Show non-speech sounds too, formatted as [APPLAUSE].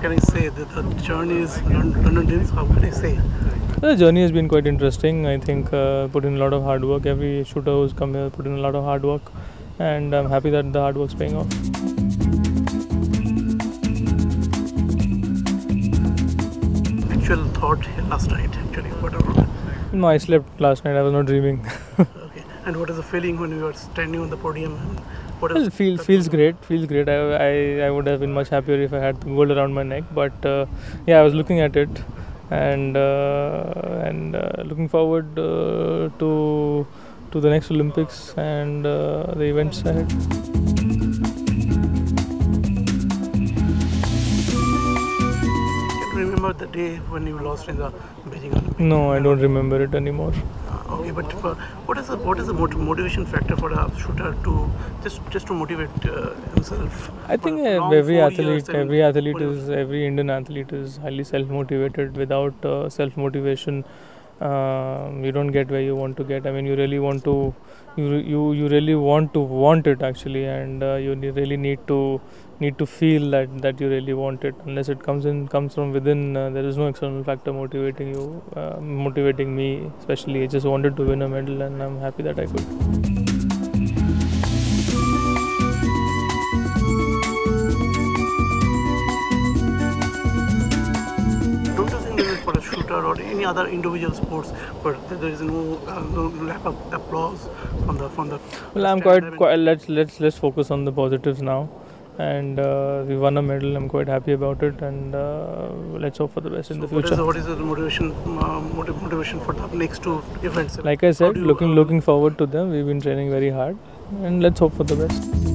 what can I say? The, the journey is Lon- London. How can I say? The journey has been quite interesting. I think uh, put in a lot of hard work. Every shooter who's come here put in a lot of hard work, and I'm happy that the hard work's paying off. Actual thought last night. Actually, whatever. No, I slept last night. I was not dreaming. [LAUGHS] Okay. And what is the feeling when you are standing on the podium? What well, feel, feels great. Feels great. I, I, I would have been much happier if I had the gold around my neck. But uh, yeah, I was looking at it, and uh, and uh, looking forward uh, to to the next Olympics and uh, the events ahead. Remember the day when you lost in the Beijing Olympics? No, I don't remember it anymore. Okay, but uh, what is the what is the mot- motivation factor for a shooter to just just to motivate uh, himself? I think uh, every athlete, every athlete is every Indian athlete is highly self-motivated. Without uh, self-motivation, um, you don't get where you want to get. I mean, you really want to, you you you really want to want it actually, and uh, you really need to need to feel that that you really want it. Unless it comes in comes from within, uh, there is no external factor motivating you, uh, motivating me. Especially, I just wanted to win a medal, and I'm happy that I could. Shooter or any other individual sports, but there is no, uh, no lack of applause from the from the. Well, I'm quite, quite. Let's let's let's focus on the positives now, and uh, we won a medal. I'm quite happy about it, and uh, let's hope for the best in the So what is future. the, what is the motivation uh, motivation for the next two events? Like I said, do you, looking uh, looking forward to them. We've been training very hard, and let's hope for the best.